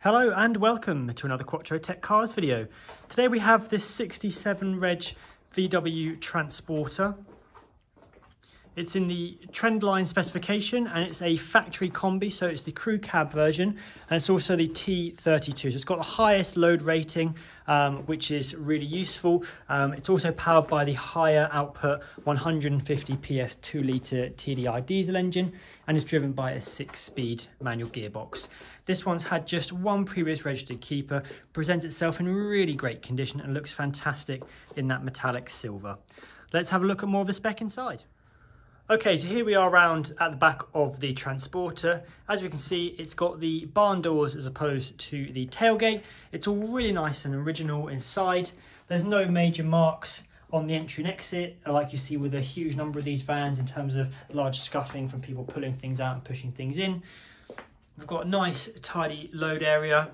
Hello and welcome to another Quattro Tech Cars video. Today we have this 67 Reg VW Transporter it's in the Trendline specification and it's a factory combi, so it's the crew cab version and it's also the T32. So it's got the highest load rating, um, which is really useful. Um, it's also powered by the higher output 150 PS 2 litre TDI diesel engine and is driven by a six speed manual gearbox. This one's had just one previous registered keeper, presents itself in really great condition and looks fantastic in that metallic silver. Let's have a look at more of the spec inside. Okay, so here we are around at the back of the Transporter. As we can see, it's got the barn doors as opposed to the tailgate. It's all really nice and original inside. There's no major marks on the entry and exit, like you see with a huge number of these vans in terms of large scuffing from people pulling things out and pushing things in. We've got a nice tidy load area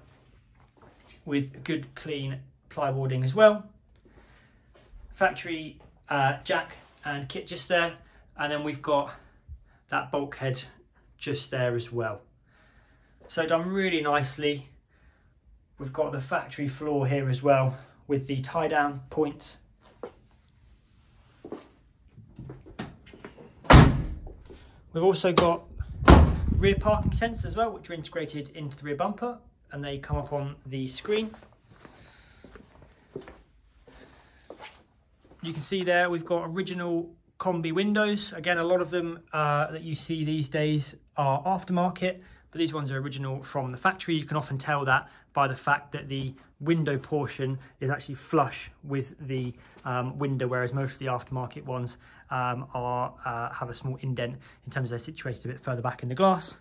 with good clean plywooding as well. Factory uh, jack and kit just there and then we've got that bulkhead just there as well. So done really nicely. We've got the factory floor here as well with the tie down points. We've also got rear parking sensors as well, which are integrated into the rear bumper and they come up on the screen. You can see there we've got original combi windows. Again, a lot of them uh, that you see these days are aftermarket, but these ones are original from the factory. You can often tell that by the fact that the window portion is actually flush with the um, window, whereas most of the aftermarket ones um, are uh, have a small indent in terms of they're situated a bit further back in the glass.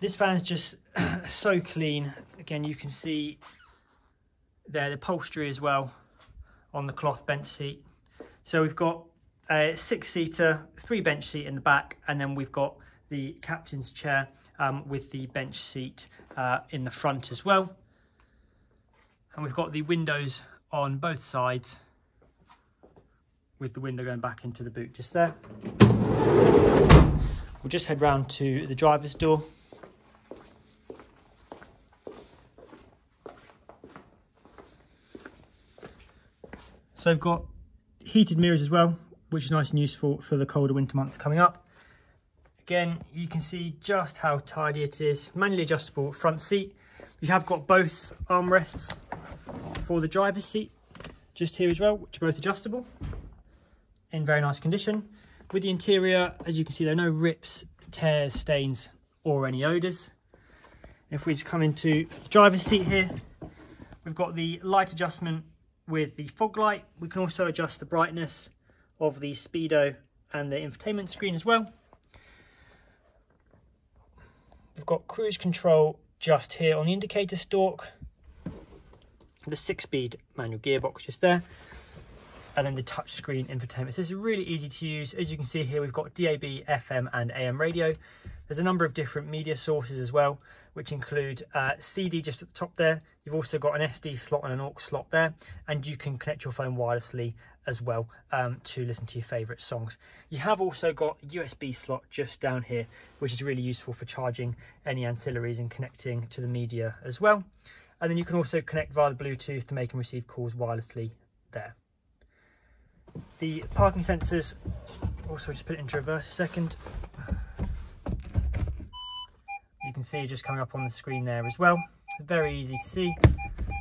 This van's just so clean. Again, you can see there the upholstery as well on the cloth bench seat. So we've got a six-seater, three bench seat in the back, and then we've got the captain's chair um, with the bench seat uh, in the front as well. And we've got the windows on both sides with the window going back into the boot just there. We'll just head round to the driver's door. So I've got heated mirrors as well, which is nice and useful for the colder winter months coming up. Again, you can see just how tidy it is. Manually adjustable front seat. We have got both armrests for the driver's seat just here as well, which are both adjustable in very nice condition. With the interior, as you can see, there are no rips, tears, stains, or any odours. If we just come into the driver's seat here, we've got the light adjustment with the fog light. We can also adjust the brightness of the speedo and the infotainment screen as well. We've got cruise control just here on the indicator stalk. The six-speed manual gearbox just there. And then the touchscreen infotainment. So this is really easy to use. As you can see here, we've got DAB, FM and AM radio. There's a number of different media sources as well, which include uh, CD just at the top there. You've also got an SD slot and an aux slot there, and you can connect your phone wirelessly as well um, to listen to your favourite songs. You have also got a USB slot just down here, which is really useful for charging any ancillaries and connecting to the media as well. And then you can also connect via the Bluetooth to make and receive calls wirelessly there. The parking sensors, also just put it into reverse a second You can see just coming up on the screen there as well. Very easy to see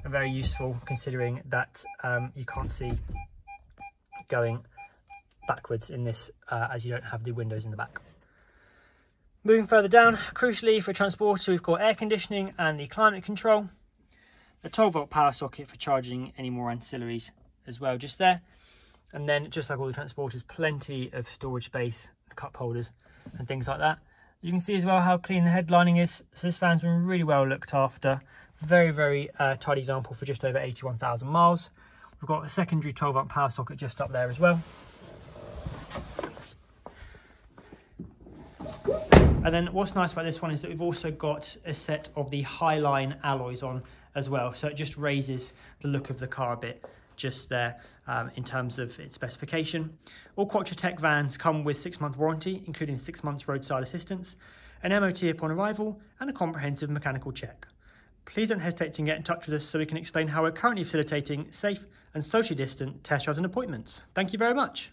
and very useful considering that um, you can't see going backwards in this uh, as you don't have the windows in the back. Moving further down, crucially for a transporter we've got air conditioning and the climate control. A 12 volt power socket for charging any more ancillaries as well just there. And then just like all the transporters, plenty of storage space, cup holders and things like that. You can see as well how clean the headlining is. So this van's been really well looked after. Very, very uh, tidy example for just over 81,000 miles. We've got a secondary 12 amp power socket just up there as well. And then what's nice about this one is that we've also got a set of the Highline alloys on as well. So it just raises the look of the car a bit just there um, in terms of its specification. All Quattro Tech vans come with six month warranty, including six months roadside assistance. an MOT upon arrival, and a comprehensive mechanical check. Please don't hesitate to get in touch with us so we can explain how we're currently facilitating safe and socially distant test drives and appointments. Thank you very much.